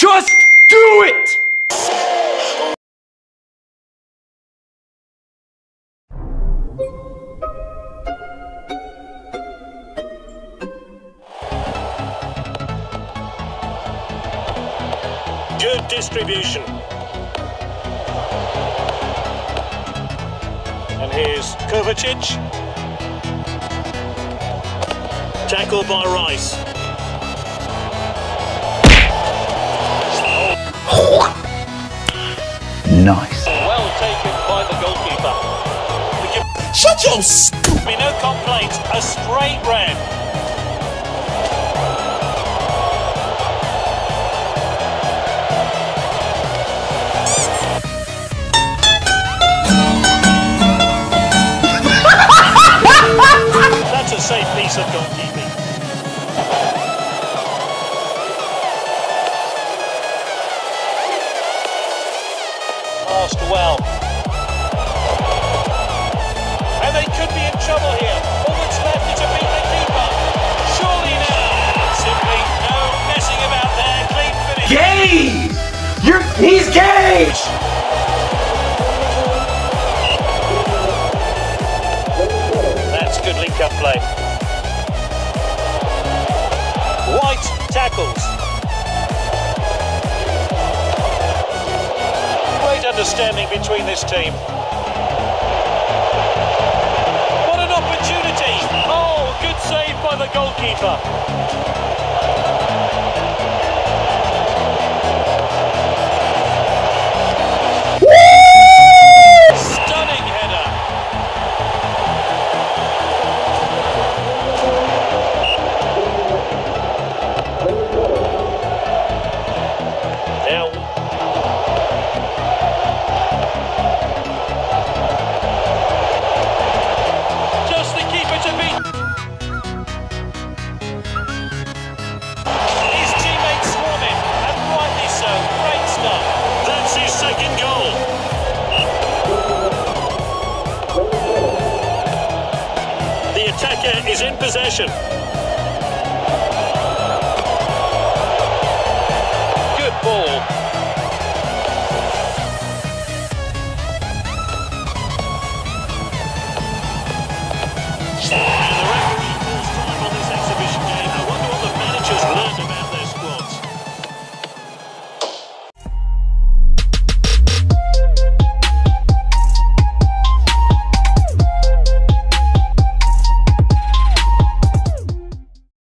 Just do it! Good distribution. And here's Kovacic. Tackled by Rice. Nice. Well taken by the goalkeeper. Shut your s- Be no complaints. A straight red. That's a safe piece of goalkeeping. Passed well. And they could be in trouble here. All that's left is to beat the keeper. Surely now. Simply no messing about there. Clean finish. Gay! You're he's gay! That's good link-up play. White tackles. Understanding between this team. What an opportunity! Oh, good save by the goalkeeper. The attacker is in possession.